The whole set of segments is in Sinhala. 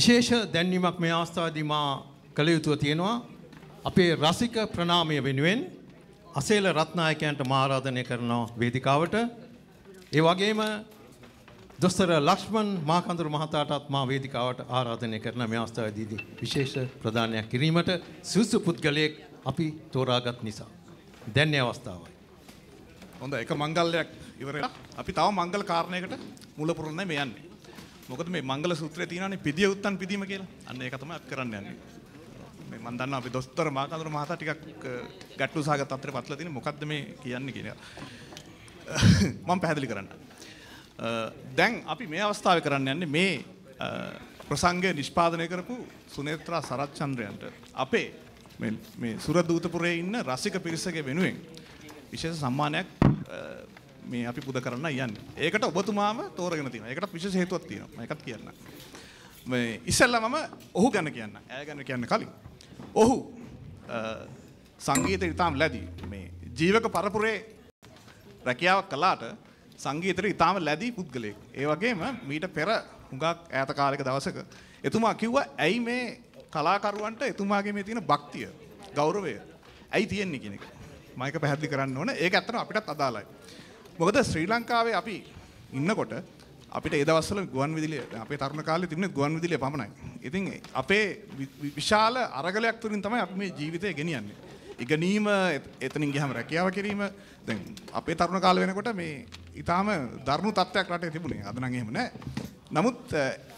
විශේෂ දැන්වීමක් මේ අවස්ථාවේදී මා කළ යුතුව තියෙනවා. අපේ රසික ප්‍රණාමය වෙනුවෙන් අසේල රත්නායකයන්ට මා ආරාධනය කරනවා වේදිකාවට. ඒ වගේම දොස්තර ලක්ෂ්මන් මාකඳුර මහතාටත් මා වේදිකාවට ආරාධනය කරන මේ අවස්ථාවේදී විශේෂ ප්‍රදානයක් කිරීමට සුසු පුද්ගලයෙක් අපි තෝරාගත් නිසා. දැන් මේ අවස්ථාවයි. හොඳ එක මංගල්‍යයක් ඉවරලා අපි තව මංගල කාරණයකට මුල පුරන්නයි මේ යන්නේ. මොකද මේ මංගල සූත්‍රයේ තියෙනවානේ පිදිය උත්තන් පිදීම කියලා. අන්න ඒක තමයි අපි කරන්න යන්නේ. මේ මම දන්නවා අපි දොස්තර මාකන්දර මහතා ටිකක් ගැටලු සහගත තත්ත්වයට පත්ලා තියෙන්නේ මොකද්ද මේ කියන්නේ කියන එක. මම පැහැදිලි කරන්න. දැන් අපි මේ අවස්ථාවේ කරන්න යන්නේ මේ ප්‍රසංගය නිෂ්පාදනය කරපු සුනේත්‍රා සරච්චන්ද්‍රයන්ට අපේ මේ මේ සුරදූතපුරයේ ඉන්න රසික පිරිසගේ වෙනුවෙන් විශේෂ සම්මානයක් මේ අපි පුද කරන්න යන්නේ. ඒකට ඔබතුමාම තෝරගෙන තියෙනවා. ඒකට විශේෂ හේතුවක් තියෙනවා. මම ඒකත් කියන්නම්. මේ ඉස්සෙල්ලා මම ඔහු ගැන කියන්න. ඇය ගැන කියන්න කලින්. ඔහු සංගීතය ඉතාම ලැබී මේ ජීවක පරපුරේ රැකියාවක් කළාට සංගීතයට ඉතාම ලැබී පුද්ගලයෙක්. ඒ වගේම මීට පෙර හුඟක් ඈත කාලයක දවසක එතුමා කිව්වා ඇයි මේ කලාකරුවන්ට එතුමාගේ මේ තියෙන භක්තිය ගෞරවය ඇයි තියෙන්නේ කියන එක. මම ඒක පැහැදිලි කරන්න ඕන. ඒක ඇත්තටම අපිටත් අදාළයි. මොකද ශ්‍රී ලංකාවේ අපි ඉන්නකොට අපිට ඒ දවස්වල ගුවන් විදුලිය අපේ තරුණ කාලේ තිබුණේ ගුවන් විදුලිය පමණයි. ඉතින් අපේ විශාල අරගලයක් තුලින් තමයි අපි මේ ජීවිතය ගෙනියන්නේ. ඉගෙනීම එතනින් ගියාම රැකියාව කිරීම දැන් අපේ තරුණ කාලේ වෙනකොට මේ ඊටාම දරුණු තත්ත්වයක් රටේ තිබුණේ. අද නම් එහෙම නැහැ. නමුත්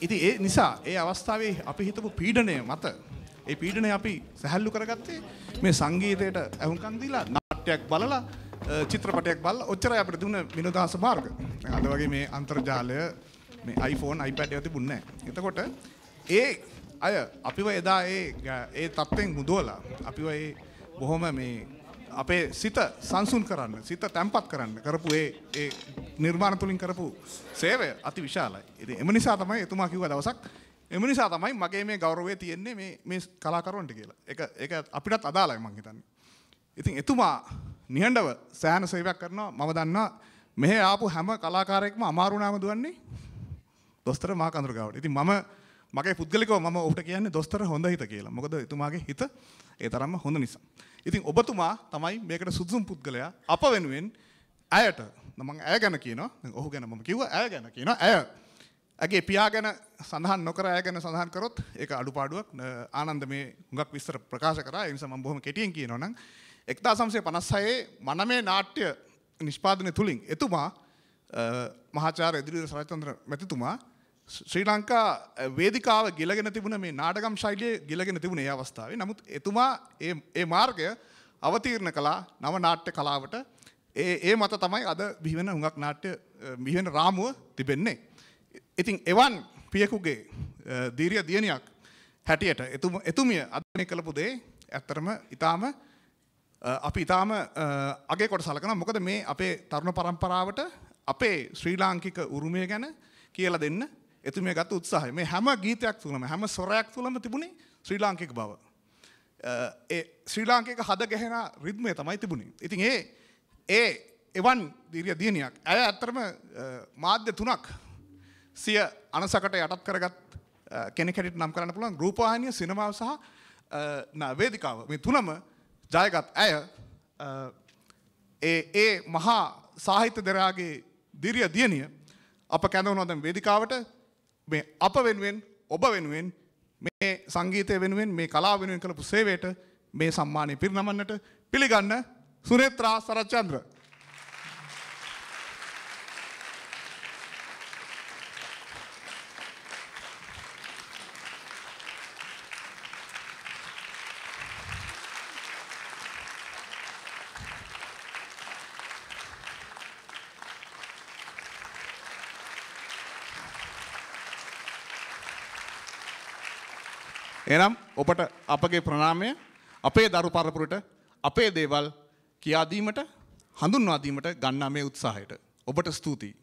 ඉතින් ඒ නිසා ඒ අවස්ථාවේ අපි හිතපු පීඩනය මත ඒ පීඩනය අපි සැහැල්ලු කරගත්තේ මේ සංගීතයට ඇහුම්කන් දීලා නාට්‍යයක් බලලා චිත්‍රපටයක් බලලා ඔච්චරයි අපිට දුන්න විනෝදාස මාර්ග. අද වගේ මේ අන්තර්ජාලය මේ iPhone iPad ඒවා තිබුණේ නැහැ. එතකොට ඒ අය අපිව එදා ඒ ඒ තත්ත්වෙන් මුදවලා අපිව ඒ බොහොම මේ අපේ සිත සංසුන් කරන්න සිත තැම්පත් කරන්න කරපු ඒ ඒ නිර්මාණ තුලින් කරපු සේවය අති විශාලයි. ඉතින් එම නිසා තමයි එතුමා කිව්ව දවසක් එම නිසා තමයි මගේ මේ ගෞරවය තියෙන්නේ මේ මේ කලාකරුවන්ට කියලා. ඒක ඒක අපිටත් අදාළයි මං හිතන්නේ. ඉතින් එතුමා නිහඬව සෑහන සේවයක් කරනවා මම දන්නවා මෙහෙ ආපු හැම කලාකාරයෙක්ම අමාරුනාම දුවන්නේ දොස්තර මාකඳුර ගාවට. ඉතින් මම මගේ පුද්ගලිකව මම ඔහුට කියන්නේ දොස්තර හොඳ හිත කියලා. මොකද එතුමාගේ හිත ඒ තරම්ම හොඳ නිසා. ඉතින් ඔබතුමා තමයි මේකට සුදුසුම් පුද්ගලයා අප වෙනුවෙන් ඇයට මම ඇය ගැන කියනවා. ඔහු ගැන මම කිව්වා ඇය ගැන කියනවා. ඇය ඇගේ පියා ගැන සඳහන් නොකර ඇය ගැන සඳහන් කරොත් ඒක අඩුපාඩුවක්. ආනන්ද මේ හුඟක් විස්තර ප්‍රකාශ කරා. ඒ නිසා මම බොහොම කෙටියෙන් කියනවා නම් එක්දා සම්සය පනස්සයේ මනමේ නාට්‍ය නිෂ්පාදනය තුළින් එතුමා මහාචාර ඉදිරි සරචන්ද්‍ර මැතිතුමා ශ්‍රී ලංකා වේදිකාව ගෙලගෙන තිබුණ මේ නාටකම් ශෛලිය ගෙලගෙන තිබුණ ඒ අවස්ථාවේ නමුත් එතුමා ඒ මාර්ගය අවතීර්ණ කලා නව නාට්‍ය කලාවට ඒ ඒ මත තමයි අද බිහිවෙන හුඟක් නාට්‍ය බිහිවෙන රාමුව තිබෙන්නේ. ඉතින් එවන් පියකුගේ දීරිය දියණියක් හැටියට එතුමිය අධ්‍යයනය කළපු දේ ඇත්තරම ඉතාම අපි ඉතාම අගේ කොට සලකන මොකද මේ අපේ තරුණ පරම්පරාවට අපේ ශ්‍රී ලාංකික උරුමය ගැන කියලා දෙන්න එතුමිය ගත උත්සාහය මේ හැම ගීතයක් තුළම හැම සොරයක් තුළම තිබුණේ ශ්‍රී ලාංකික බව. ඒ ශ්‍රී ලාංකික හද ගැහෙන රිද්මය තමයි තිබුණේ. ඉතින් ඒ ඒ එවන් දීරිය දියණියක් ඇය ඇත්තරම මාධ්‍ය තුනක් සිය අනසකට යටත් කරගත් කෙනෙක් හැටියට නම් කරන්න පුළුවන් රූපවාහිනිය සිනමාව සහ වේදිකාව මේ තුනම ජයගත් ඇය ඒ ඒ මහා සාහිත්‍ය දෙරයාගේ දිරිය දියණිය අප කැඳවනවා දැන් වේදිකාවට. මේ අප වෙනුවෙන් ඔබ වෙනුවෙන් මේ සංගීතය වෙනුවෙන් මේ කලාව වෙනුවෙන් කළපු සේවයට මේ සම්මානය පිරිනමන්නට පිළිගන්න සුනේත්‍රා සරච්චන්ද්‍ර. එනම් ඔබට අපගේ ප්‍රණාමය අපේ දරු පරපුරට අපේ දේවල් කියාදීමට හඳුන්වාදීමට ගන්නා මේ උත්සාහයට ඔබට ස්තුතියි.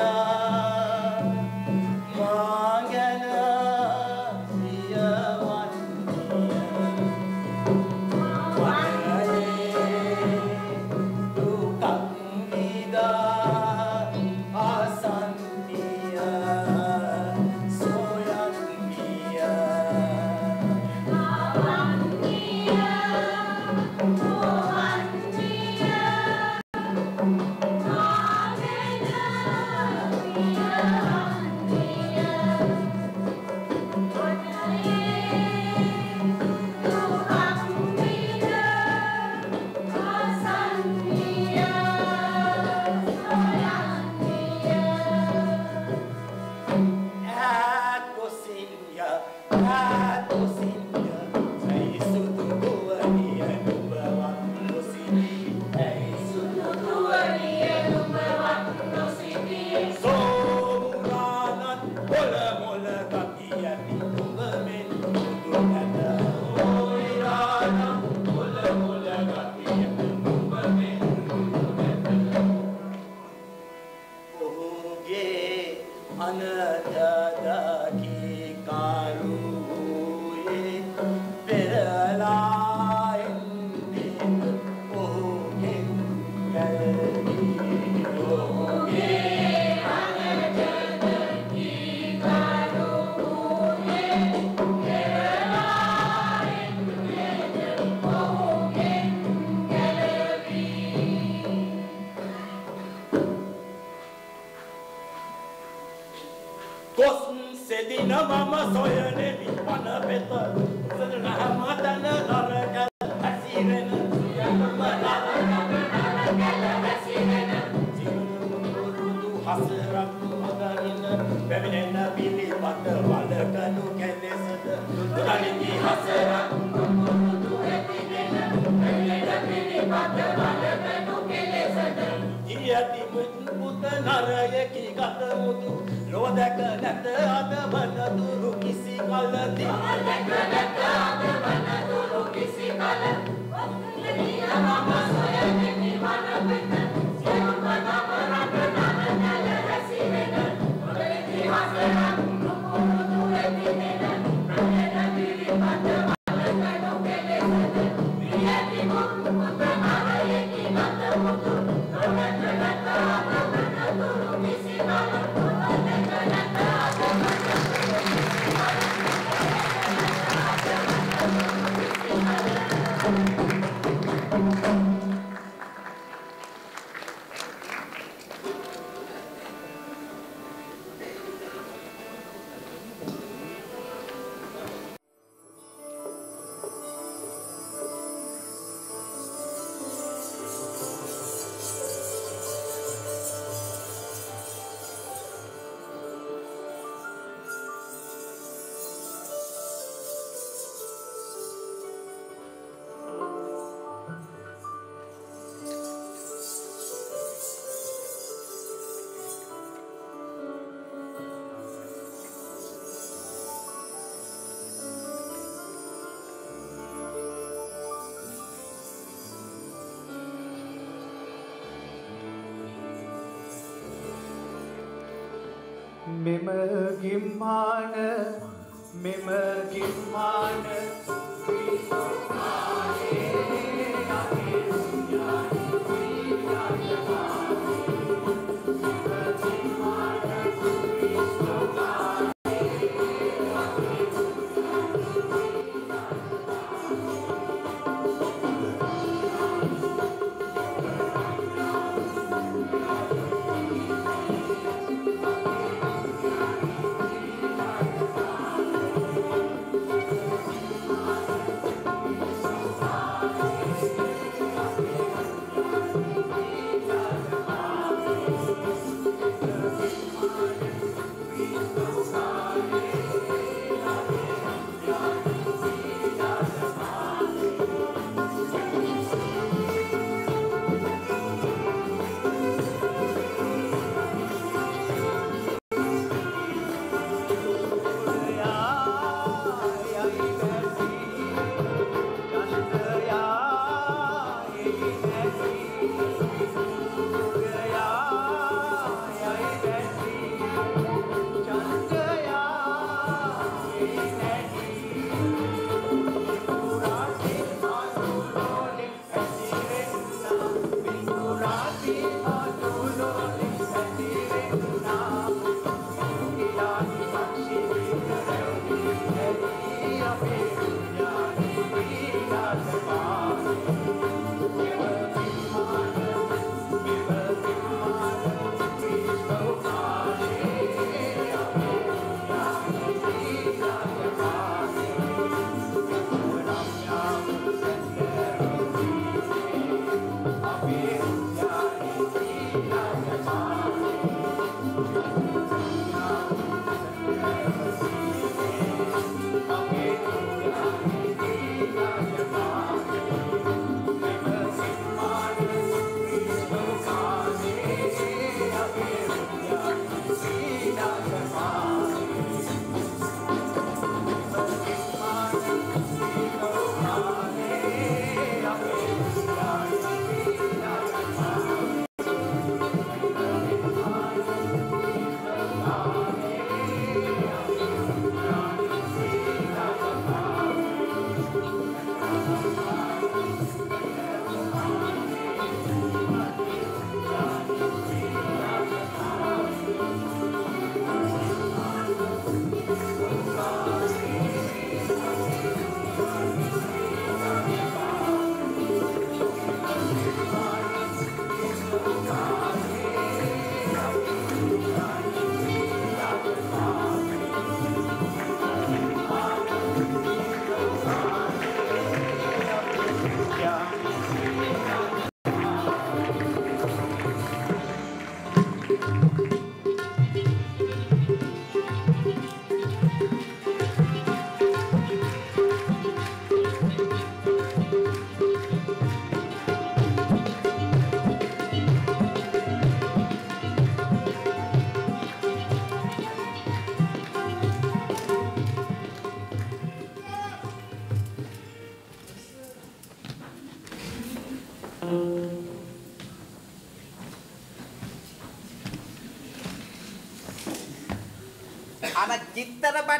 Krishna. ඉරියති මුතු පුත නරයකි ගත මුතු ලොව දැක නැත අද වනතුරු කිසි කලදී දැක නැත අද වනතුරු කිසි කල ඔක්ලෙනිය මම සොයන්නේ මන වෙත. ගිම්මාන මෙම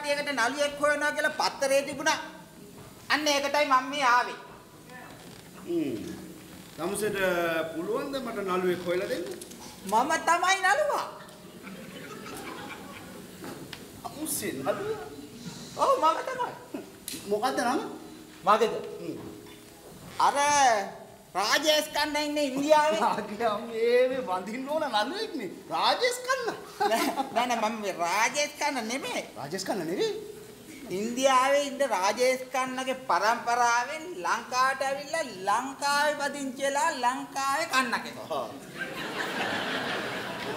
චිත්‍රපටයකට නළුවෙක් හොයනවා කියලා පත්තරේ තිබුණා. අන්න ඒකටයි මම මේ ආවේ. තමසට පුළුවන්ද මට නළුවෙක් හොයලා දෙන්න? මම තමයි නළුවා. අමුසේ නළුව? ඔව් මම තමයි. මොකද්ද නම? මගේද? අර රාජේෂ් කන්න ඉන්නේ ඉන්දියාවේ. ආගියා මේ වඳින්න ඕන නළුවෙක්නේ. රාජේෂ් කන්න. නෑ නෑ මම රාජේෂ් කන්න නෙමෙයි. රාජේෂ් කන්න නෙවෙයි. ඉන්දියාවේ ඉන්න රාජේෂ් කන්නගේ පරම්පරාවෙන් ලංකාවට ඇවිල්ලා ලංකාවේ පදිංචිලා ලංකාවේ කන්නකේ.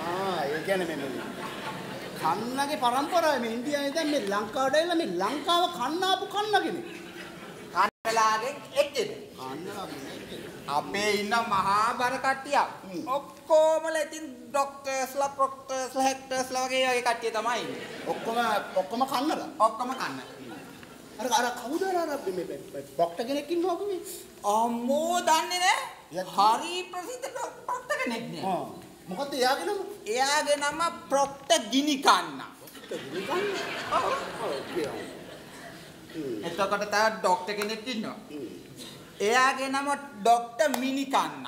ආ ඒ කියන්නේ මේ කන්නගේ પરම්පරාව මේ ඉන්දියාවේ දැන් මේ ලංකාවට ඇවිල්ලා මේ ලංකාව කන්න ආපු කන්නගෙනේ. කන්නලාගෙන් එක්කෙනෙක්. කන්නලාගේ අපේ ඉන්න මහා බර කට්ටියක්. ඔක්කොමලා ඉතින් ඩොක්ටර්ස්ලා ප්‍රොක්ටර්ස්ලා හෙක්ටර්ස්ලා වගේ වගේ කට්ටිය තමයි. ඔක්කොම ඔක්කොම කන්නලා. ඔක්කොම කන්න. අර අර කවුද අර මේ ડોක්ටර් කෙනෙක් ඉන්නවා කවි? අම්මෝ දන්නේ නෑ. යත්- හරි ප්‍රසිද්ධ ඩොක්ටර් කෙනෙක් නේ. ආ මොකද්ද එයාගේ නම? එයාගේ නම ප්‍රොක්ටර් ගිනි කන්න. එතකොට තව ඩොක්ටර් කෙනෙක් ඉන්නවා. එයාගේ නම ඩොක්ටර් මිනි කන්න.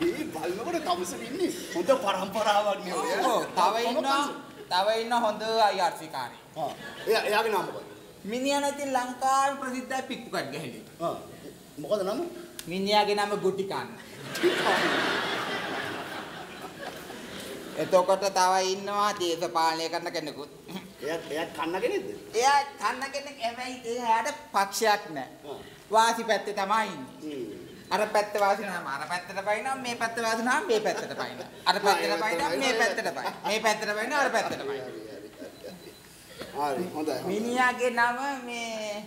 මේ බලනකොට තමසල ඉන්නේ හොඳ પરම්පරාවක් නේ ඔය. ඔව් තව ඉන්නවා. තව ඉන්න හොඳ අයිආර්සිකාරී. ආ එයා එයාගේ නම මොකක්ද? මිනිහා නැති ලංකාවේ ප්‍රසිද්ධයි පික්කු කඩ ගහන්නේ. ආ මොකද නම? මිනිහාගේ නම ගුටි කන්න. එතකොට තව ඉන්නවා දේශපාලනය කරන කෙනෙකුත්. එයා එයා කන්න කෙනෙක්ද? එයා කන්න කෙනෙක් හැබැයි එයාට පක්ෂයක් නැහැ. වාසි පැත්තේ තමයි ඉන්නේ. අර පැත්ත වාසි නම් අර පැත්තට පයින්නවා මේ පැත්ත වාසි නම් මේ පැත්තට පයින්නවා. අර පැත්තට පයින්නවා මේ පැත්තට පයින්නවා. මේ පැත්තට පයින්නවා අර පැත්තට පයින්නවා. හරි හොඳයි. මිනිහාගේ නම මේ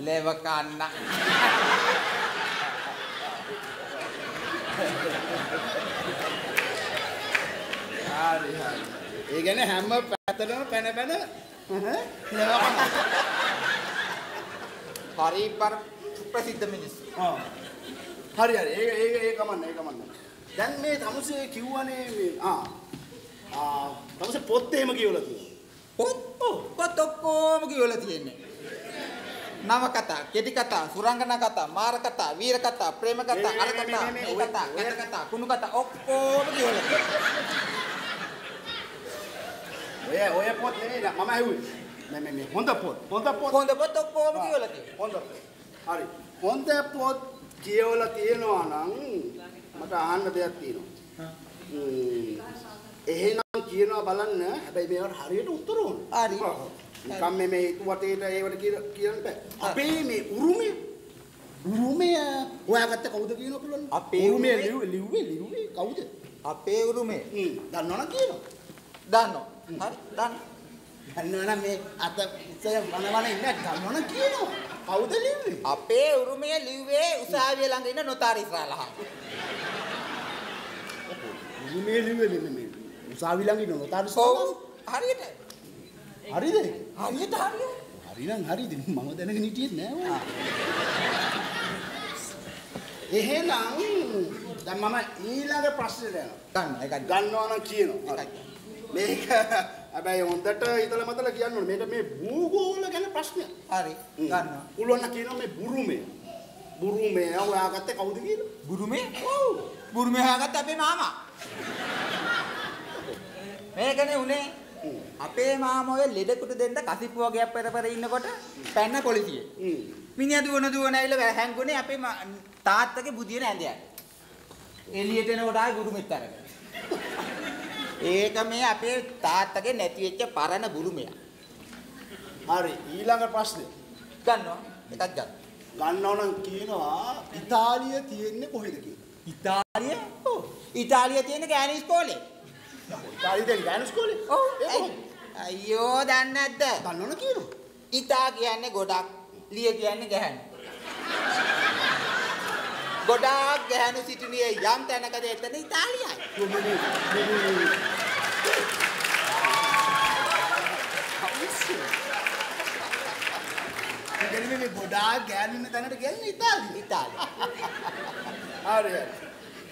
ලෙව කන්න. හරි හරි. ඒ කියන්නේ හැම පැත්තටම පැන පැන හරි පර ප්‍රසිද්ධ මිනිස්සු. ආ. හරි හරි. ඒක ඒක ඒක කමන්න ඒක කමන්න. දැන් මේ තමුසේ කිව්වනේ මේ ආ. ආ තමුසේ පොත් එහෙම කියවලා තියෙනවා. පොත් පොත් ඔක්කොම කියවලා තියෙන්නේ. නව කතා, කෙටි කතා, සුරංගනා කතා, මාර කතා, වීර කතා, ප්‍රේම කතා, අර කතා, මේ කතා, කත කතා, කුණු කතා ඔක්කොම කියවලා තියෙනවා. ඔය ඔය පොත් නෙවෙයි මම ඇහුවේ. මේ මේ මේ හොඳ පොත්. හොඳ පොත්. හොඳ පොත් ඔක්කොම කියවලා තියෙනවා. හොඳ පොත්. හරි. හොඳ පොත් කියවලා තියෙනවා නම් මට අහන්න දෙයක් තියෙනවා. එහෙනම් කියනවා බලන්න. හැබැයි මේවට හරියට උත්තර ඕන. හරි. නිකම් මේ මේ වටේට ඒවට කියන්න බෑ. අපේ මේ උරුමය උරුමය හොයාගත්ත කවුද කියනවා පුළුවන්? අපේ උරුමය උරුමය? ලිව්වේ ලිව්වේ කවුද? අපේ උරුමේ හ්ම්. දන්නවනම් කියනවා. දන්නෝ. හරි දන්න. දන්නවනම් මේ අත ඉස්සර වනවන ඉන්න දන්නවනම් කියනවා. කවුද ලිව්වේ? අපේ උරුමය ලිව්වේ උසාවිය ළඟ ඉන්න නොතාරි ඉස්රාලහා. උරුමය ලිව්වේ මේ මේ උසාවි ළඟ ඉන්න නොතාරු ඔව් හරියට. හරිද? හරියට හරියට. හරිනම් හරිද? මම දැනගෙන හිටියේ නෑ ඔය. එහෙනම් දැන් මම ඊළඟ ප්‍රශ්නෙට යනවා. ගන්න එකක් ගන්න. ගන්නවා නම් කියනවා. මේක හැබැයි හොඳට හිතලා මතලා කියන්න ඕනේ. මේක මේ භූගෝල ගැන ප්‍රශ්නයක්. හරි ගන්නවා. පුළුවන් නම් කියනවා මේ බුරුමය. බුරුමය හොයාගත්තේ කවුද කියලා? බුරුමේ? ඔව්. බුරුමේ හොයාගත්ත අපේ මාමා. මේකනේ උනේ අපේ මාමා ඔය ලෙඩකුට දෙන්න කසිප්පු වගේ පෙර පෙර ඉන්නකොට පැන්න පොලිසිය. මිනිහා දුවන දුවන ඇවිල්ලා හැංගුනේ අපේ තාත්තගේ බුදියන ඇඳයන්. එළියට එනකොට ආයි බුරුමෙත් අරගෙන. ඒක මේ අපේ තාත්තගේ නැති වෙච්ච පරණ බුරුමයක්. හරි ඊළඟ ප්‍රශ්නේ. ගන්නවා. එකක් ගන්න. ගන්නව නම් කියනවා ඉතාලිය තියෙන්නේ කොහෙද කියලා. ඉතාලිය? ඔව්. ඉතාලිය තියෙන ගෑණි ඉස්කෝලේ. ඉතාලිය තියෙන ගෑනු ඉස්කෝලේ? ඔව්. අයියෝ දන්නේ නැද්ද? දන්නවනම් කියනවා. ඉතා කියන්නේ ගොඩක්, ලිය කියන්නේ ගැහැණු. ගොඩාක් ගැහැණු සිටිනේ යම් තැනකද එතන ඉතාලියයි. ඉතින් මේ ගොඩාක් ගෑනු ඉන්න තැනට ගෙන්නේ ඉතාලිය. ඉතාලිය. හරි.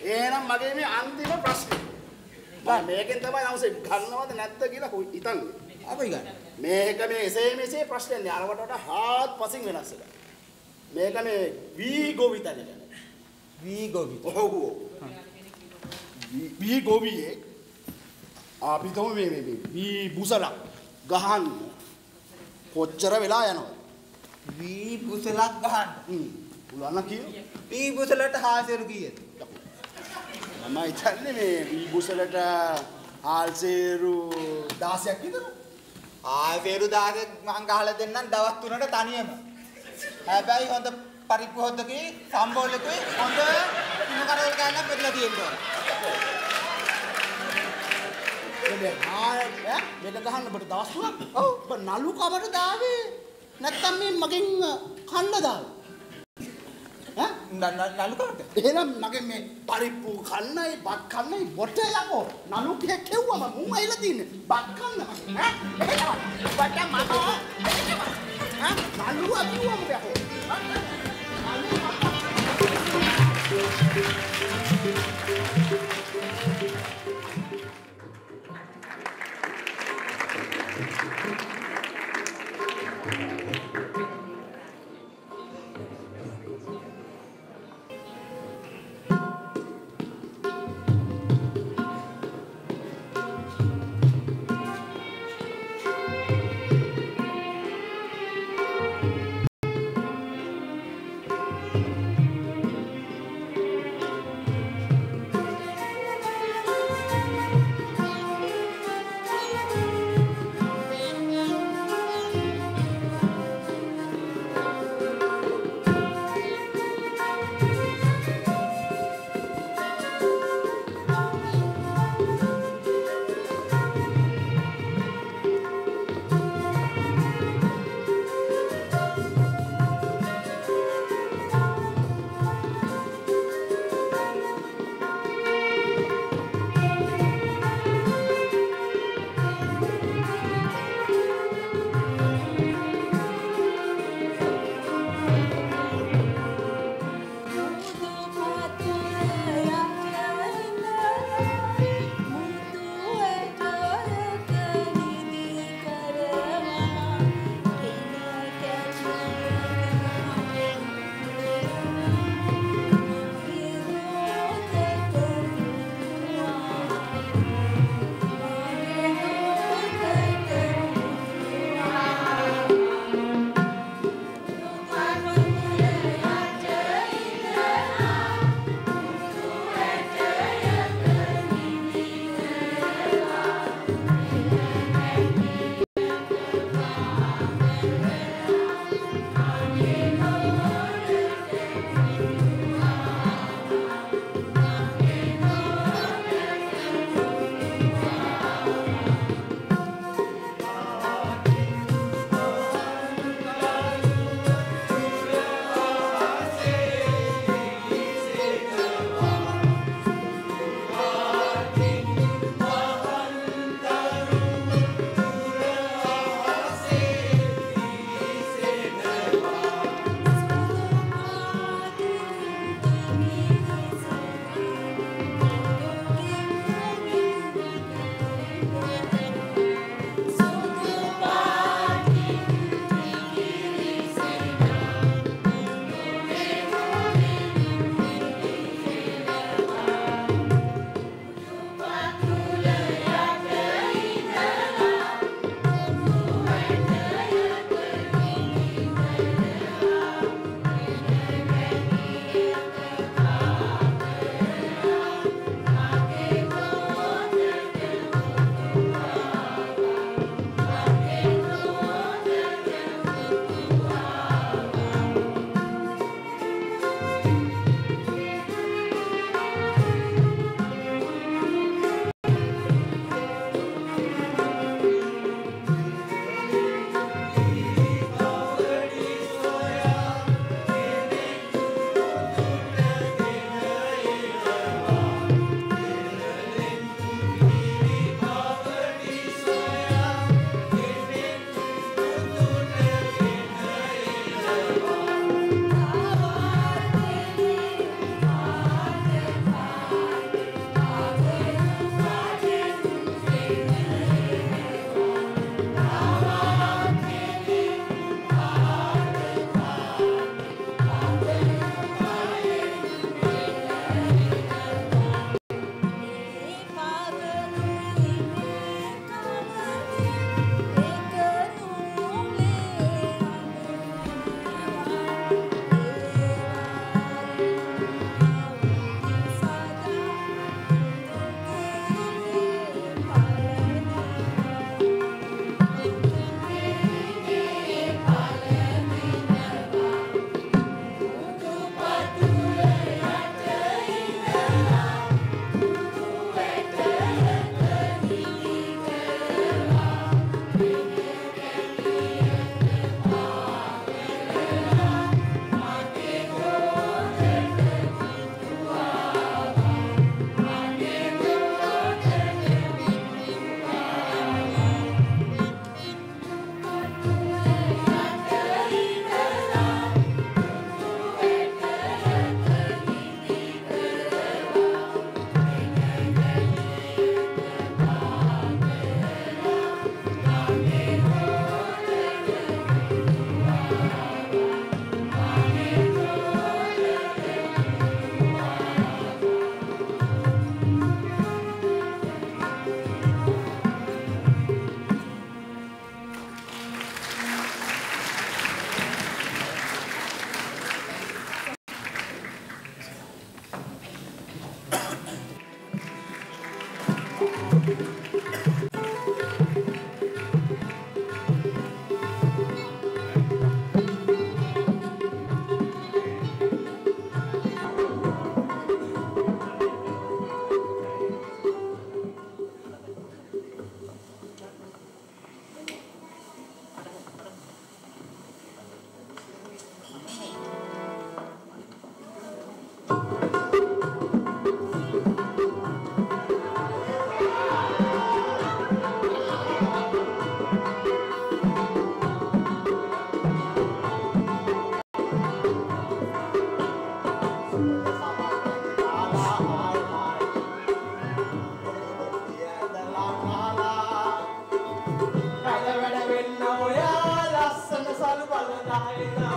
එහෙනම් මගේ මේ අන්තිම ප්‍රශ්නේ. මම මේකෙන් තමයි අවශ්‍ය ගන්නවද නැද්ද කියලා හිතන්නේ. අපි ගන්න. මේක මේ එසේ මෙසේ ප්‍රශ්නයක් නෑ. අරකට වඩා හාත්පසින් වෙනස් එකක්. මේක මේ වී ගොවිතැන. වී ගොවි. ඔව්. වී- ගොවියේ අපි තමයි මේ මේ වී බුසලක් ගහන්න කොච්චර වෙලා යනවද? වී බුසලක් ගහන්න. පුළුවන් නම් කියන්න. වී බුසලට හාසෙරු කීයද? මම හිතන්නේ මේ වී බුසලට ආල්සේරු 16ක් විතර. ආසෙරු දාගේ මං ගහලා දෙන්නම් දවස් තුනට තනියම. හැබැයි හොඳ පරිප්පු හොද්දකේ සම්බෝලකේ හොඳ ඉන්න කරවල ගන්න පෙරලා තියෙනවා. මේ ආ ඈ මේක ගහන්න ඔබට දවස් තුනක්. ඔව්. ඔබ නලු කවර දාවේ? නැත්තම් මේ මගෙන් කන්න දාවේ? ඈ නලු කට. එහෙනම් මගේ මේ පරිප්පු කන්නයි බත් කන්නයි බොට යකෝ නලු කිය කෙව්වම මුන් ඇවිල්ලා තින්නේ බත් කන්න ඈ එහෙනම් බට මම ඈ නලුවා කිව්වම යකෝ Thank you. Hare Rama.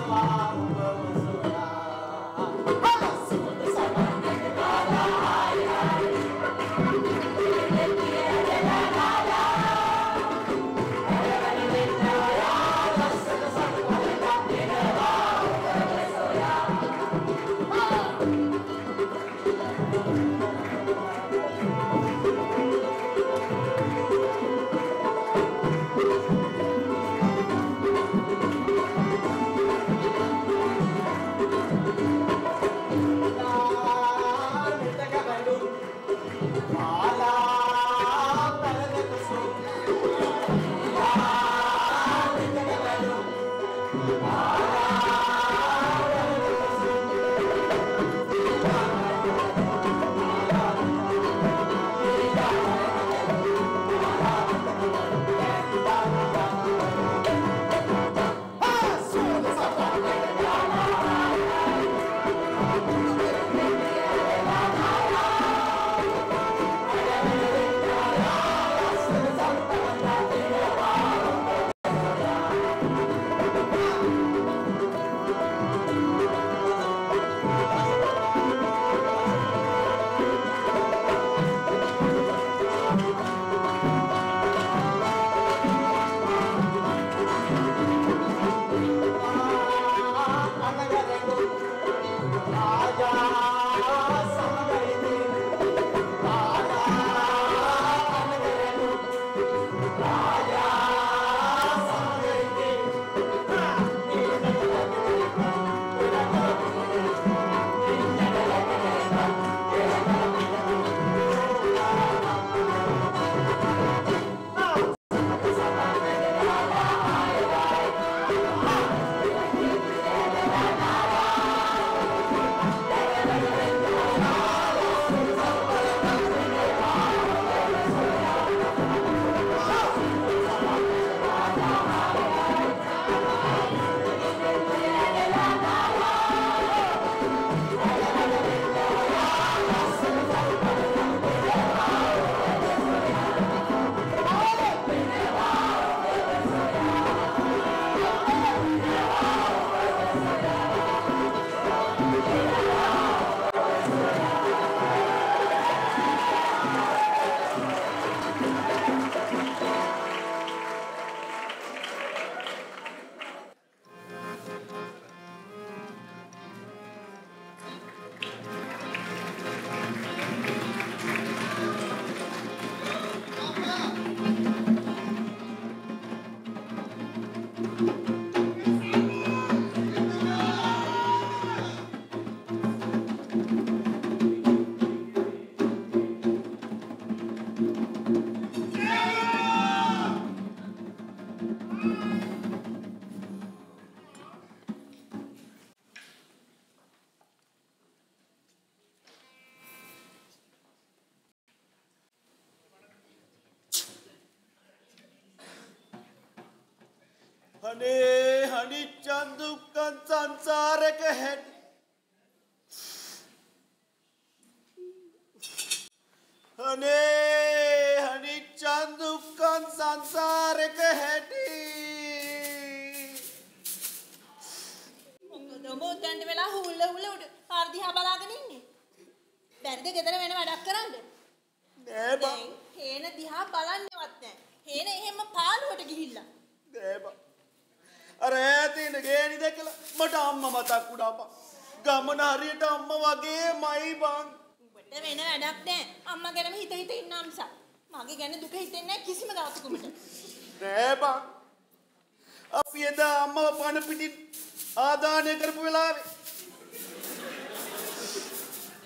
ආදානය කරපු වෙලාවේ.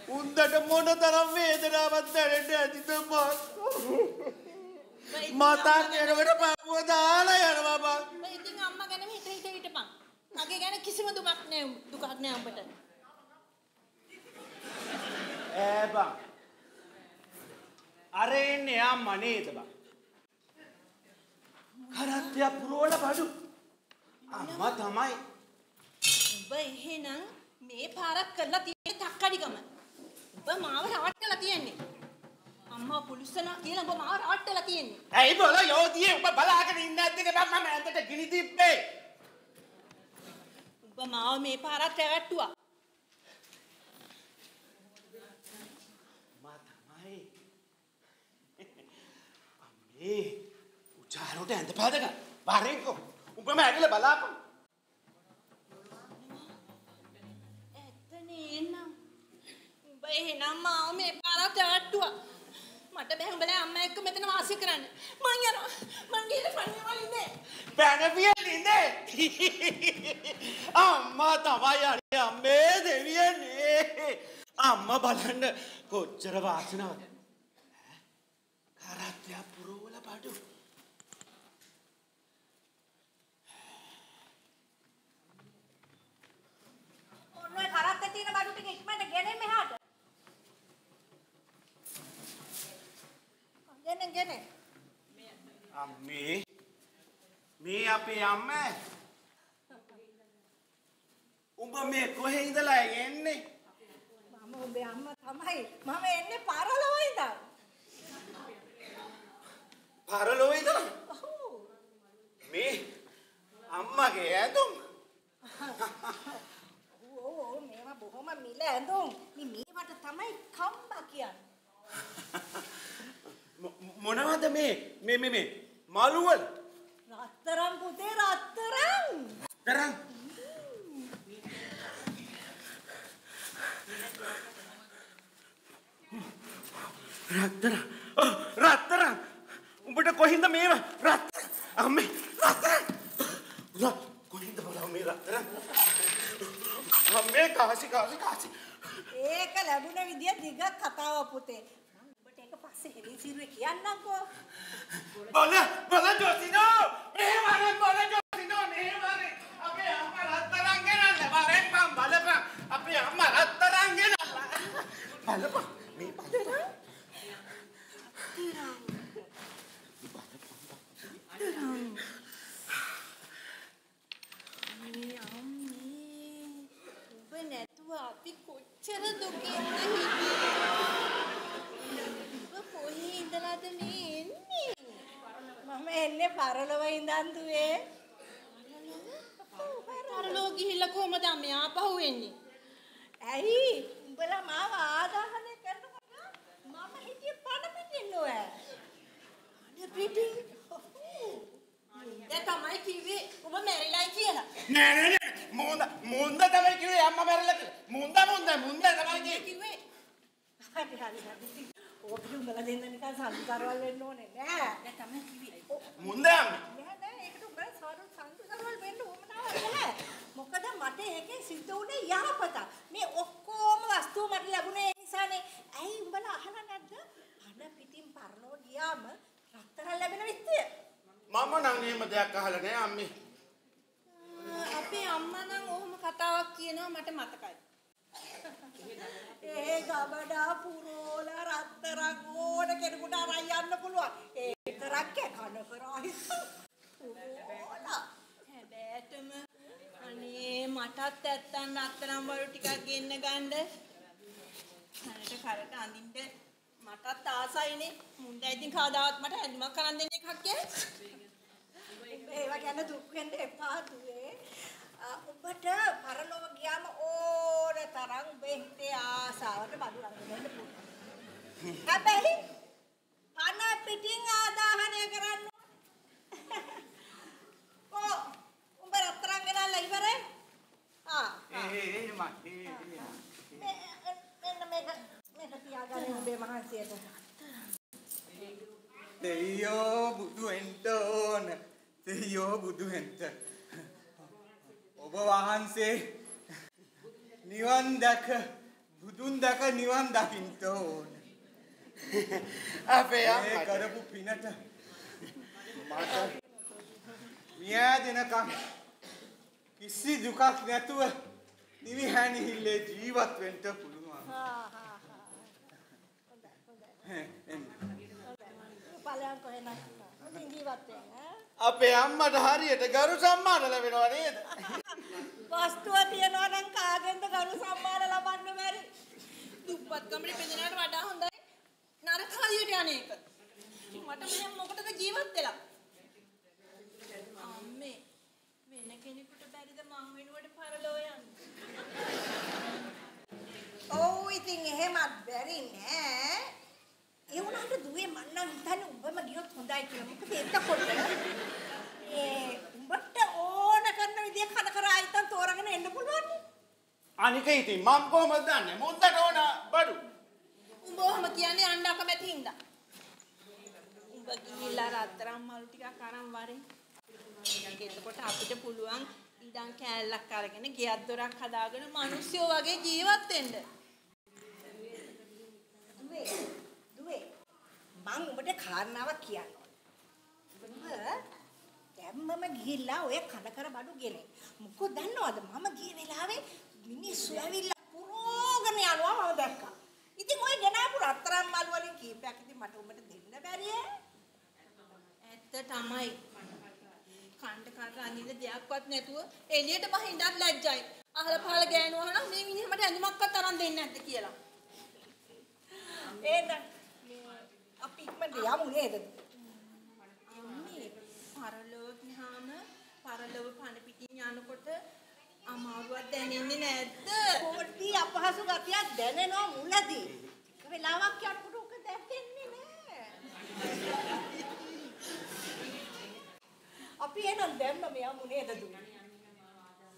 උන්දට මොන තරම් වේදනාවක් දැනෙන්න ඇතිද බං? මතක් වෙනකොට පපුව දාලා යනවා බං. උඹ ඉතින් අම්මා ගැනම හිත හිත හිටපන්. මගේ ගැන කිසිම දුකක් උඹ- දුකක් නැහැ උඹට. ඈ බං. අර එන්නේ අම්මා නේද බං? කරත්තය පුරවල බඩු. අම්මා තමයි උඹ එහෙනම් මේ පාරක් කරලා තියෙන තක්කඩිකම. උඹ මාව රවට්ටලා තියෙන්නේ. අම්මා පුලිස්සලා කියලා උඹ මාව රවට්ටලා තියෙන්නේ. ඇයි බල යෝධියේ උඹ බලාගෙන ඉන්න ඇද්දක මම ඇඳට ගිනි තිබ්බේ උඹ මාව මේ පාරක් රැවට්ටුවා. මා තමයි අම්මේ උචාරෝට ඇඳ පාදක වරෙන්කෝ උඹම ඇගල බලාපන් ඇත්තනේ එන්නම්. උඹ එහෙනම් මාව මේ පාරක් රැවට්ටුවා. මට බෑ උඹලා අම්මා එක්ක මෙතන වාසය කරන්න. මං යනවා. මං ගිහලා ෆන්නේ වලින්නේ. පැනවියලින්දේ අම්මා තමයි අඩේ අම්මේ දෙවියනේ අම්ම බලන්න කොච්චර වාසනාවද කරත්තයක් පුරෝල බඩු ඔන්න ඔය කරත්තේ තියෙන බඩු ටික ඉක්මනට ගෙනෙන්න මෙහාට. ගෙනෙන්න ගෙනෙන්න. අම්මේ මේ අපේ අම්ම උඹ මේ කොහේ ඉඳලා එන්නේ මම ඔබේ අම්මා තමයි. මම එන්නේ පරලොව ඉඳන්. පරලොව ඉඳලා මේ අම්මගේ ඇඳුම් ඕ මේවා බොහොම මිල ඇඳුම්. මේ මේවට තමයි කම්බා කියන්නේ. මොනවද මේ මේ මේ මේ මලුවල රත්තරන් පුතේ රත්තරන්. රත්තරන්? රත්තරන් කරන් දෙන්න එකක් කිය. ඒවා ගැන දුක් වෙන්න එපා දුවේ. ආ, ඔබට පරලොව ගියාම ඕන තරම් බෙහෙතේ ආසාවට බඩු ළඟ දෙන්න පුළුවන්. හැබැයි පන පිටින් ආදාහනය කරන්න ඕ උඹ රත්තරන් ගෙනල්ලා ඉවරයි? ආ එහෙම මෙන්න මේක මේක තියාගන්න උඹේ මහන්සියට. දෙයියෝ බුදු වෙන්න ඕන. දෙයියෝ බුදු වෙන්න. ඔබ වහන්සේ නිවන් දැක බුදුන් දැක නිවන් දකින්න ඕන. අපේ අම්මා කරපු පිනට මට මියා දෙනකම් කිසි දුකක් නැතුව නිවිහැනිහිල්ලේ ජීවත් වෙන්න පුළුවන්. එන්න. ඵලයන් කොහෙන්ද? මුදින් ජීවත් වෙන්න ඈ? අපේ අම්මට හරියට ගරු සම්මාන ලැබෙනවා නේද? වස්තුව තියනවා නම් කාගෙන්ද ගරු සම්මාන ලබන්න බැරි? දුප්පත්කමට බෙදෙනාට වඩා හොඳයි නරක හරියට යන එක. මට මෙහෙම මොකටද ජීවත් වෙලා? අම්මේ වෙන කෙනෙකුට බැරිද මං වෙනුවට පරලෝ යන්න? ඔව් ඉතින් එහෙමත් බැරි නෑ. ඒ වුණාට දුවේ මන් නම් හිතන්නේ උඹම ගියොත් හොඳයි කියලා. මොකද එතකොට ඒ උඹට ඕන කරන විදිය කන කර ආයිතන් තෝරගෙන එන්න පුළුවන්. අනික ඉතින් මම කොහොමද දන්නේ? මුන්දට ඕන බඩු. උඹ ඔහම කියන්නේ අඬ අකමැති හින්දා. උඹ ගිහිල්ලා රත්තරන් මලු ටිකක් අරන් වරෙන්. එතකොට අපිට පුළුවන් ඉඩම් කෑල්ලක් අරගෙන ගෙයක් දොරක් හදාගෙන මිනිස්සුયો වගේ ජීවත් වෙන්න. මං උඹට කාරණාවක් කියන්න ඕනේ. උඹ දැම්මම ගිහිල්ලා ඔය කන කර බඩු ගෙනේ. මොකද දන්නවද මම ගිය වෙලාවේ මිනිස්සු ඇවිල්ලා පුරෝගෙන යනවා මම දැක්කා. ඉතින් ඔය ගෙනාපු රත්තරන් මල් වලින් කීපයක් ඉතින් මට උඹට දෙන්න බැරියේ. ඇත්ත තමයි. කණ්ඩ කඩ අඳින්න දෙයක්වත් නැතුව එළියට බහින්නත් ලැජ්ජයි. අහල පහල ගෑනුවා නම් මේ මිනිහ මට ඇඳුමක්වත් අරන් දෙන්නේ නැද්ද කියලා. එහෙනම් ඉක්මනට යමු නේද? අම්මේ පරලොව ගියාම පරලොව පණ පිටින් යනකොට අමාරුවක් දැනෙන්නේ නැද්ද? පොඩි අපහසු ගතියක් දැනෙනවා මුලදී. එක වෙලාවක් යනකොට උක දැනෙන්නේ නෑ. අපි එනම් දැම්ම මෙයමු නේද දුන්නේ?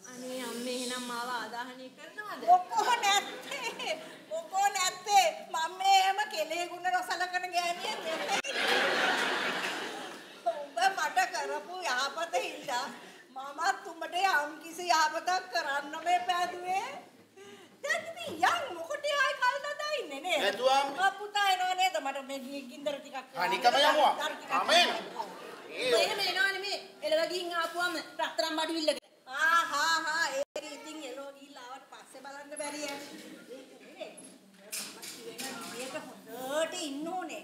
අනේ අම්මේ එහෙනම් මාව ආදාහනය කරනවද? මොකෝ නැත්තේ. මොකෝ නැත්තේ. මම මේ එහෙම කෙලේ ගුණ රසලකන ගෑනියෙ නෙමෙයි. උඹ මට කරපු යහපත හින්දා මමත් උඹට යම් කිසි යහපතක් කරන්න මේ පෑදුවේ. දැන් ඉතින් යන් මොකටද ආයි කල් දදා ඉන්නේ නේද? නැතුවම්. ආ පුතා එනවා නේද මට මේ ගින්දර ටිකක්. අනිකම යමුවා. දර ටිකක්. මම එනවා. මෙහෙම එනවා නෙමේ. එළව ගින් ආපුවම රත්තරන් බඩු ඉල්ලගෙන. ආ හා හා ඒක ඉතින් එලෝ ගිහිල්ලා ආවට පස්සේ බලන්න බැරි ඈ. ඒක නෙමෙයි. මම කියන විදියට හොඳට ඉන්න ඕනේ.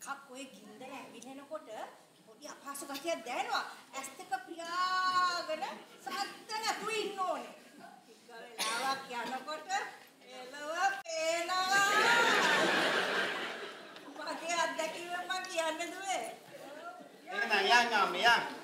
ටිකක් ඔය ගින්දර ඇවිලෙනකොට පොඩි අපහසු ගතියක් දැනෙනවා. ඇස් දෙක පියාගෙන සද්ද නැතුව ඉන්න ඕනේ. ටික වෙලාවක් යනකොට එළව පේනවා. මගේ අත්දැකීම මම කියන්න දුවේ. එහෙනම් යන් අම්මේ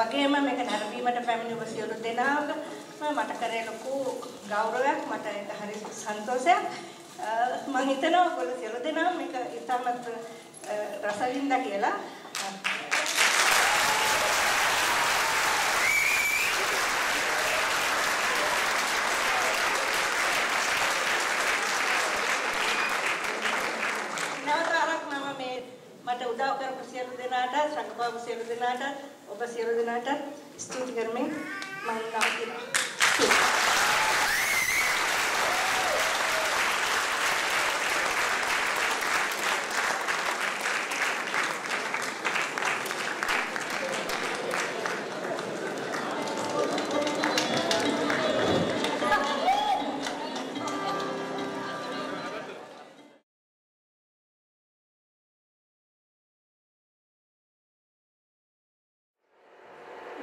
වගේම මේක නැරඹීමට පැමිණි ඔබ සියලු දෙනාම මට කරේ ලොකු ගෞරවයක් මට ඒක හරි සන්තෝෂයක්. මම හිතනවා ඔයගොල්ලෝ සියලු දෙනාම මේක ඉතාමත් රසවින්දා කියලා. නැවතාවක් මම මේ මට උදව් කරපු සියලු දෙනාට සංගපාව සියලු දෙනාට ඔබ සියලු දෙනාට ස්තුති කරමින් මම නවතිනවා.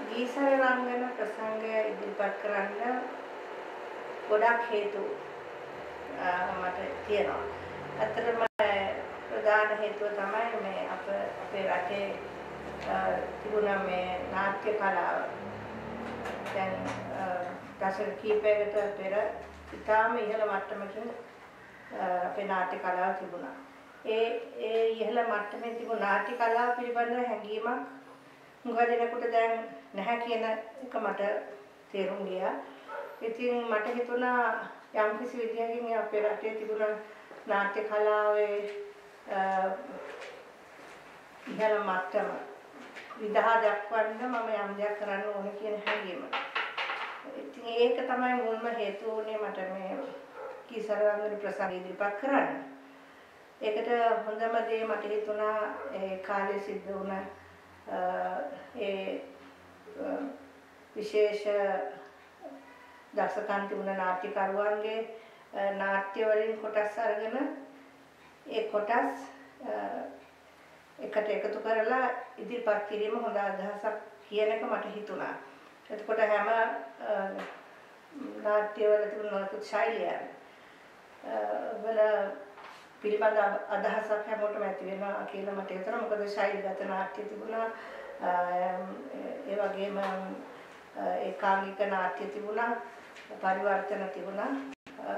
ගීසර රංගන ප්‍රසංගය ඉදිරිපත් කරන්න ගොඩක් හේතු අ, මට තියෙනවා. ඇත්තටම ප්‍රධාන හේතුව තමයි මේ අප අපේ රටේ අ, තිබුණ මේ නාට්‍ය කලාව. දැන් අ, දශක කීපයකට පෙර ඉතාම ඉහළ මට්ටමකින් අ, අපේ නාට්‍ය කලාව තිබුණා. ඒ ඒ ඉහළ මට්ටමේ තිබුණු නාට්‍ය කලාව පිළිබඳව හැඟීමක් හුඟ දෙනෙකුට දැන් නැහැ කියන එක මට තේරුම් ගියා. ඉතින් මට හිතුණා යම් කිසි විදියකින් අපේ රටේ තිබුණ නාට්‍ය කලාවේ අ, ඉහළ මට්ටම විදහා දක්වන්න මම යම් දෙයක් කරන්න ඕන කියන හැඟීම. ඉතින් ඒක තමයි මුල්ම හේතුව උනේ මට මේ කීසරවංගන ප්‍රසංග ඉදිරිපත් කරන්න. ඒකට හොඳම දේ මට හිතුණා ඒ කාලේ සිද්ධ වුණ අ, ඒ අ, විශේෂ දර්ශකන් තිබුණ නාට්‍යකරුවන්ගේ අ, නාට්‍ය වලින් කොටස් අරගෙන ඒ කොටස් අ, එකට එකතු කරලා ඉදිරිපත් කිරීම හොඳ අදහසක් කියන එක මට හිතුණා. එතකොට හැම අ, නාට්‍යවල තිබුණ නොයෙකුත් ශෛලියන් අ, වල පිළිබඳ අදහසක් හැමෝටම ඇති වෙනවා කියලා මට හිතෙනවා. මොකද ශෛලීගත නාට්‍ය තිබුණා. අ, ඒ වගේම අ, ඒකාංගික නාට්‍ය තිබුණා. පරිවර්තන තිබුණා. අ,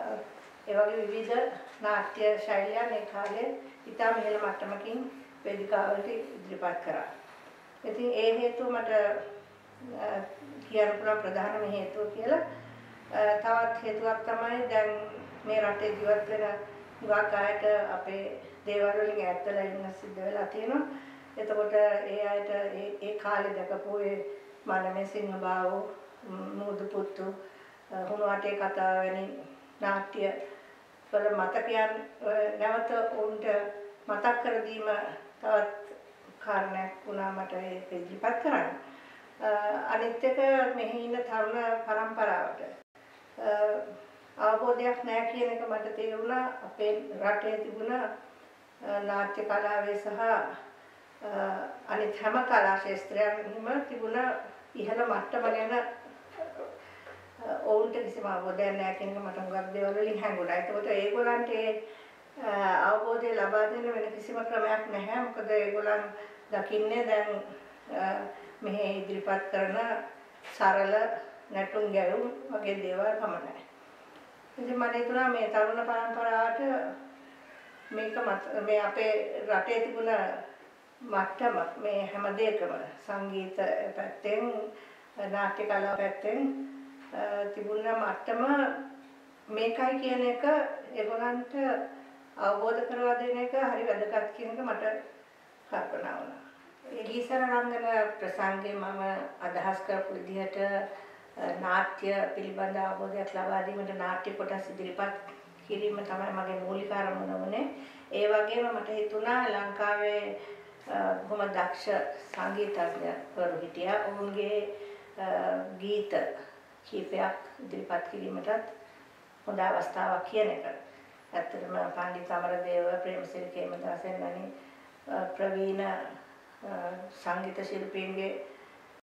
ඒ වගේ විවිධ නාට්‍ය ශෛලියන් ඒ කාලේ ඉතාම ඉහළ මට්ටමකින් වේදිකාවලට ඉදිරිපත් කරා. ඉතින් ඒ හේතුව මට අ, කියන්න පුළුවන් ප්‍රධානම හේතුව කියලා. අ, තවත් හේතුවක් තමයි දැන් මේ රටේ ජීවත් වෙන හුඟක් අයට අපේ දේවල් වලින් ඈත් වෙලා ඉන්න සිද්ධ වෙලා තියෙනවා. එතකොට ඒ අයට ඒ ඒ කාලේ දැකපු ඒ මනමේ සිංහබාවෝ මුදු පුත්තු හුණු අටේ කතා වැනි නාට්‍ය වල මතකයන් අ, නැවත උන්ට මතක් කර දීම තවත් කාරණයක් වුණා මට ඒක ඉදිරිපත් කරන්න. අ, අනිත් එක මෙහි ඉන්න තරුණ පරම්පරාවට අ, අවබෝධයක් නැහැ කියන එක මට තේරුණා අපේ රටේ තිබුණ අ, නාට්‍ය කලාවේ සහ අ, අනිත් හැම කලා ශාස්ත්‍රයන්හිම තිබුණ ඉහළ මට්ටම ගැන අ, ඔවුන්ට කිසිම අවබෝධයක් නැහැ කියන එක මට හුඟක් දේවල් වලින් හැඟුණා. ඒකෝට ඒගොල්ලන්ට ඒ අ, අවබෝධය ලබා දෙන්න වෙන කිසිම ක්‍රමයක් නැහැ. මොකද ඒගොල්ලන් දකින්නේ දැන් අ, මෙහි ඉදිරිපත් කරන සරල නැටුම් ගැයුම් වගේ දේවල් පමණයි. ඉතින් මට හිතුණා මේ තරුණ පරම්පරාවට මේක මත- මේ අපේ රටේ තිබුණ මට්ටම මේ හැම දෙයකම සංගීත පැත්තෙන් නාට්‍ය කලාව පැත්තෙන් අ, තිබුණ මට්ටම මේකයි කියන එක ඒගොල්ලන්ට අවබෝධ කරවා දෙන එක හරි වැදගත් කියන එක මට කල්පනා වුණා. ඒ ගීසර රංගන ප්‍රසංගේ මම අදහස් කරපු විදිහට අ, නාට්‍ය පිළිබඳ අවබෝධයක් ලබා දීමට නාට්‍ය කොටස් ඉදිරිපත් කිරීම තමයි මගේ මූලික අරමුණ වුණේ. ඒ වගේම මට හිතුණා ලංකාවේ අ, බොහොම දක්ෂ සංගීතඥවරු හිටියා. ඔවුන්ගේ අ, ගීත කීපයක් ඉදිරිපත් කිරීමටත් හොඳ අවස්ථාවක් කියන එක. ඇත්තටම පණ්ඩිත අමරදේව ප්‍රේමසිරි කේමදාසයන් වැනි ප්‍රවීණ සංගීත ශිල්පීන්ගේ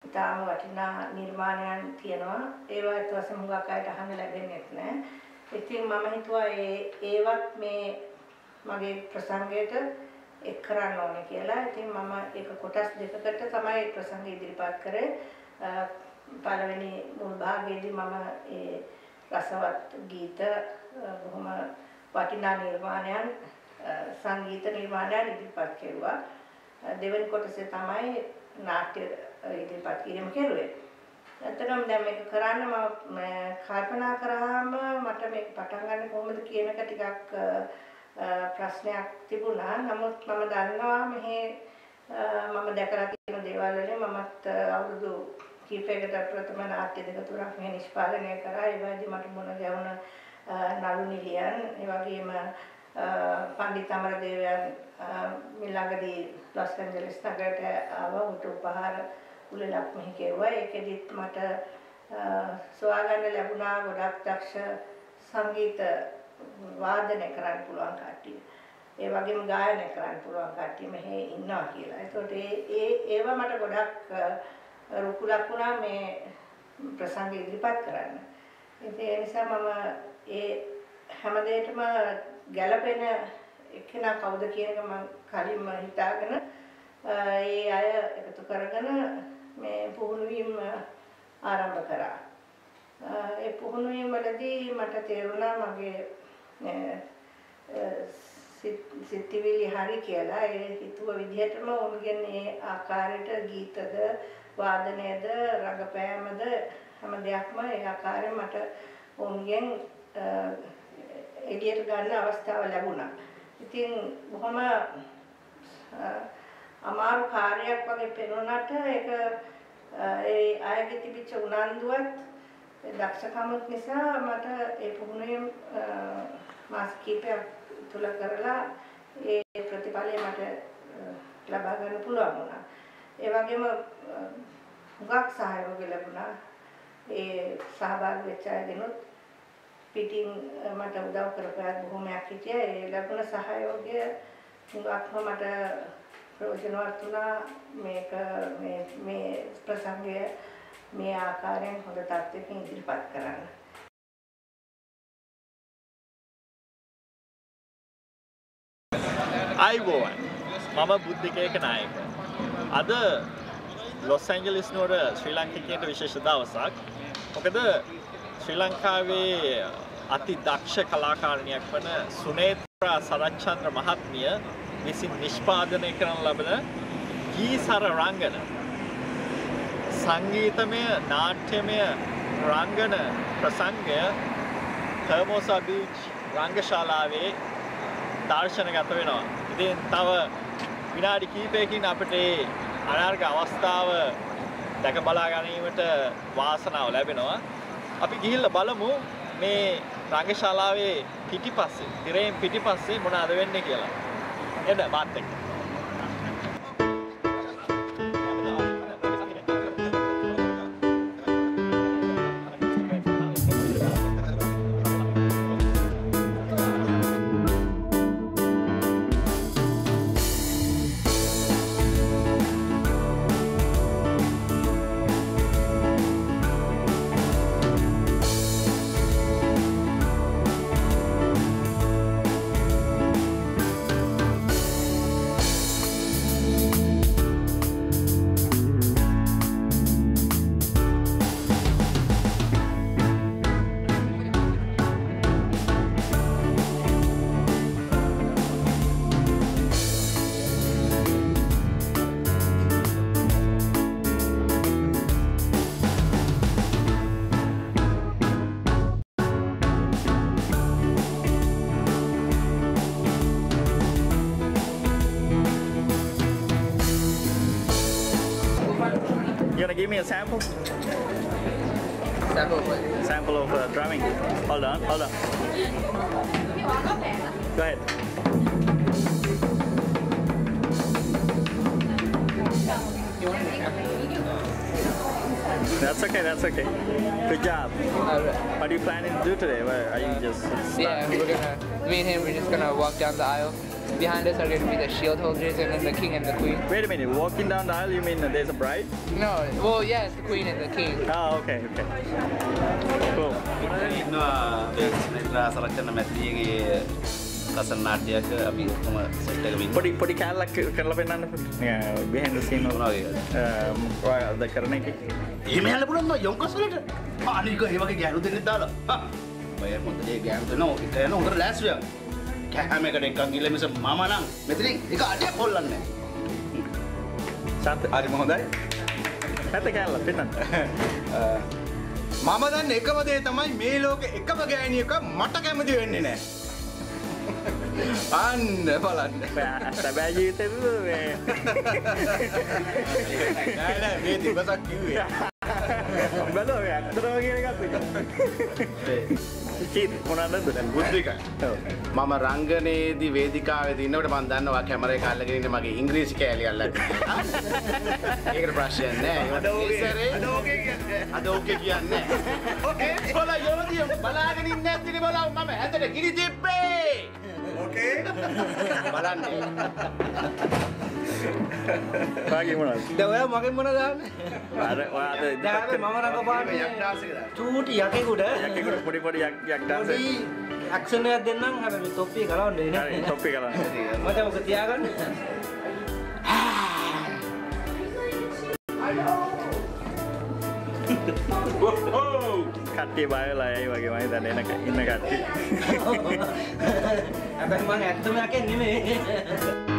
ඉතාම වටිනා නිර්මාණයන් තියෙනවා. ඒවා ඇත්ත වශයෙන්ම හුඟක් අයට අහන්න ලැබෙන්නේ නැහැ. ඉතින් මම හිතුවා ඒ ඒවත් මේ මගේ ප්‍රසංගයට එක් කරන්න ඕනේ කියලා. ඉතින් මම ඒක කොටස් දෙකකට තමයි ප්‍රසංග ඉදිරිපත් කරේ. පළවෙනි මුල් භාගයේදී මම ඒ රසවත් ගීත බොහොම වටිනා නිර්මාණයන් සංගීත නිර්මාණයන් ඉදිරිපත් කෙරුවා. දෙවෙනි කොටසේ තමයි නාට්‍ය ඉදිරිපත් කිරීම කෙරුවේ. ඇත්තටම දැන් මේක කරන්න මම කල්පනා කරාම මට මේක පටන් ගන්න කොහොමද කියන එක ටිකක් ප්‍රශ්නයක් තිබුණා. නමුත් මම දන්නවා මෙහි මම දැකලා තියෙන දේවල් වලින් මමත් අවුරුදු කීපයකට ප්‍රථම නාට්‍ය දෙක තුනක් මෙහි නිෂ්පාදනය කරා. ඒ වගේදී මට මුණ ගැහුණ නළු නිලියන්, ඒ වගේම පණ්ඩිත අමරදේවයන් මිලඟදී ලොස් ඇන්ජලිස් නගරයට ආව උට උපහාර උලලක් මෙහි කෙරුවා. ඒකෙදිත් මට සොයාගන්න ලැබුණා ගොඩක් දක්ෂ සංගීත වාදනය කරන්න පුළුවන් කට්ටිය. ඒ වගේම ගායනය කරන්න පුළුවන් කට්ටිය මෙහි ඉන්නවා කියලා. ඒතකොට ඒ ඒ ඒවා මට ගොඩක් රුකුලක් වුණා මේ ප්‍රසංග ඉදිරිපත් කරන්න. ඉතින් ඒ නිසා මම ඒ හැම දෙයකම ගැළපෙන එක්කෙනා කවුද කියන එක මම කලින්ම හිතාගෙන ඒ අය එකතු කරගෙන මේ පුහුණු වීම ආරම්භ කරා. ඒ පුහුණු වීම වලදී මට තේරුණා මගේ සිතිවිලි හරි කියලා ඒ හිතුව විදිහටම උන්ගෙන් ඒ ආකාරයට ගීතද වාදනයද රඟපෑමද හැම දෙයක්ම ඒ ආකාරයෙන් මට උන්ගෙන් එළියට ගන්න අවස්ථාව ලැබුණා. ඉතින් බොහොම අමාරු කාර්යයක් වගේ පෙනුනට ඒක ඒ අයගේ තිබිච්ච උනන්දුවත් දක්ෂකමත් නිසා මට ඒ පුහුණුවේ මාස කිහිපයක් තුල කරලා ඒ ප්‍රතිඵලය මට ලබා ගන්න පුළුවන් වුණා. ඒ වගේම හුඟක් සහයෝගය ලැබුණා. ඒ සහභාගී වෙච්ච අයගෙනුත් පිටින් මට උදව් කරපෑ බොහොමයක් හිටියා. ඒ ලැබුණ සහයෝගය හුඟක්ම මට ප්‍රයෝජනවත් වුණා. මේක මේ මේ ප්‍රසංගය මේ ආකාරයෙන් හොඳ තත්ත්වයකින් ඉදිරිපත් කරන්න. අයිබෝවන් මම බුද්ධිකයක නායක. අද ලොස් ඇන්ජලිස් නුවර ශ්‍රී ලංකිකයට විශේෂ දවසක්. මොකද ශ්‍රී ලංකාවේ අති දක්ෂ කලාකාරණයක් වන සුනේත්‍රා සරච්චන්ද්‍ර මහත්මිය විසින් නිෂ්පාදනය කරන ලබන ගීසර රංගන සංගීතමය නාට්‍යමය රංගන ප්‍රසංගය තර්මෝසා බීච් රංගශාලාවේ දර්ශනගත වෙනවා. ඉතින් තව විනාඩි කීපයකින් අපිට අනර්ග අවස්ථාව දැක බලා ගැනීමට වාසනාව ලැබෙනවා. අපි ගිහිල්ලා බලමු මේ රංගශාලාවේ පිටිපස්සේ, තිරයෙන් පිටිපස්සේ මොනවද වෙන්නේ කියලා. එන්න මාත් එක්ක. Give me a sample? Sample what? Sample of uh, drumming. Hold on, hold on. Go ahead. That's okay, that's okay. Good job. What are you planning to do today? Are you just Yeah, we're gonna, me and him, we're just gonna walk down the aisle. Behind us are gonna be the shield holders and then the king and the queen. Wait a minute, walking down the aisle, you mean there's a bride? No, well, yeah, it's the queen and the king. Oh, okay, okay. Cool. ඉන්නවා මෙත්‍රා සලකන මැතියගේ කසන් නාට්‍යයක අපි ඔක්කොම සෙට් එක වින් පොඩි පොඩි කෑල්ලක් කරලා පෙන්නන්න behind the scene ඔයාද කරන එක එහෙම යන්න පුළුවන් නෝ යොන්කස් වලට අනික ඒ වගේ ගෑනු දෙන්නෙක් දාලා ඔය හොඳට ඒ ගෑනු දෙනෝ එක යන හොඳට ලෑස්ති වෙනවා කෑම එකට එකක් ගිහලා මිස මම නම් මෙතනින් එක අඩියක් හොල්ලන්නේ සන්ත හරිම හොඳයි ඇත කෑල්ල පෙන්නන්න මම දන්න එකම දේ තමයි මේ ලෝකෙ එකම ගෑණියක මට කැමති වෙන්නේ නෑ. අන්න බලන්න. සැබෑ නෑ මේ දිවසක් කිව්වේ. බලෝ මේ ඇත්තටම කියන එකත් දැන් බුද්ධික මම රංගනයේදී වේදිකාවේදී ඉන්නකොට මම දන්නවා කැමරා එක අල්ලගෙන ඉන්න මගේ ඉංග්‍රීසි කෑලි අල්ලගෙන. ඒකට ප්‍රශ්නයක් නෑ. අද ඕකේ- කියන්නේ. අද ඕකේ කියන්නේ. ඕකේ. බල යෝධිය බලාගෙන ඉන්නේ නැතිනේ බලව මම ඇතට ගිනි තිබ්බේ. ඕකේ. බලන්න. වාගේ මොනවද දැන් ඔයා මගෙන් මොනවද දාන්නේ? අර ඔයාද දැන් අපි මම රඟපාන්නේ චූටි යකෙකුට යකෙකුට පොඩි පොඩි යක් යක් ඩාන්ස් පොඩි ඇක්ෂන් එකක් දෙන්නම් හැබැයි මේ තොප්පිය ගලවන්නේ නේ. හරි තොප්පි ගලන්න මට ඔක තියාගන්න. කට්ටිය බයලා ඇයි වගේ මම හිතන්නේ එන ඉන්න කට්ටිය හැබැයි මම ඇත්තම යකෙක් නෙමෙයි.